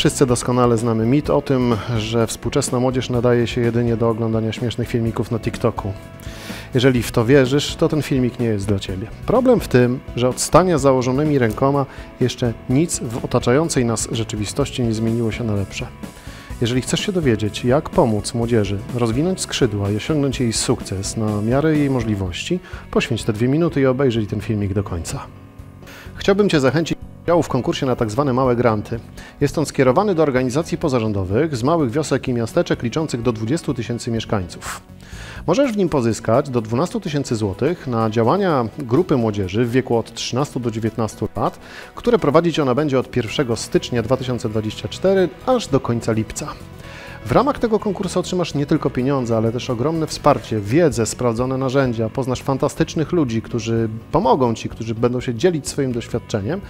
Wszyscy doskonale znamy mit o tym, że współczesna młodzież nadaje się jedynie do oglądania śmiesznych filmików na TikToku. Jeżeli w to wierzysz, to ten filmik nie jest dla Ciebie. Problem w tym, że od stania założonymi rękoma jeszcze nic w otaczającej nas rzeczywistości nie zmieniło się na lepsze. Jeżeli chcesz się dowiedzieć, jak pomóc młodzieży rozwinąć skrzydła i osiągnąć jej sukces na miarę jej możliwości, poświęć te dwie minuty i obejrzyj ten filmik do końca. Chciałbym Cię zachęcić udziału w konkursie na tak zwane małe granty. Jest on skierowany do organizacji pozarządowych z małych wiosek i miasteczek liczących do 20 tysięcy mieszkańców. Możesz w nim pozyskać do 12 tysięcy złotych na działania grupy młodzieży w wieku od 13 do 19 lat, które prowadzić ona będzie od 1 stycznia 2024 aż do końca lipca. W ramach tego konkursu otrzymasz nie tylko pieniądze, ale też ogromne wsparcie, wiedzę, sprawdzone narzędzia, poznasz fantastycznych ludzi, którzy pomogą Ci, którzy będą się dzielić swoim doświadczeniem.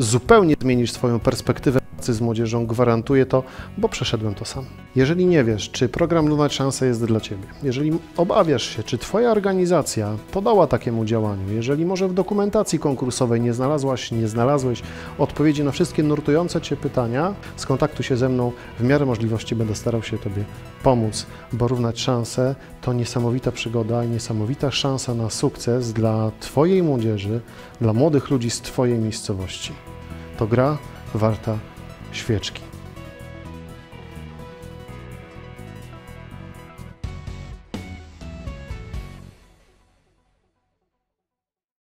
Zupełnie zmienisz swoją perspektywę pracy z młodzieżą, gwarantuję to, bo przeszedłem to sam. Jeżeli nie wiesz, czy program Lunać Szansa jest dla Ciebie, jeżeli obawiasz się, czy Twoja organizacja podała takiemu działaniu, jeżeli może w dokumentacji konkursowej nie znalazłaś, nie znalazłeś odpowiedzi na wszystkie nurtujące Cię pytania, skontaktuj się ze mną, w miarę możliwości będę starał się Tobie pomóc, bo równać szanse to niesamowita przygoda i niesamowita szansa na sukces dla Twojej młodzieży, dla młodych ludzi z Twojej miejscowości. To gra warta świeczki.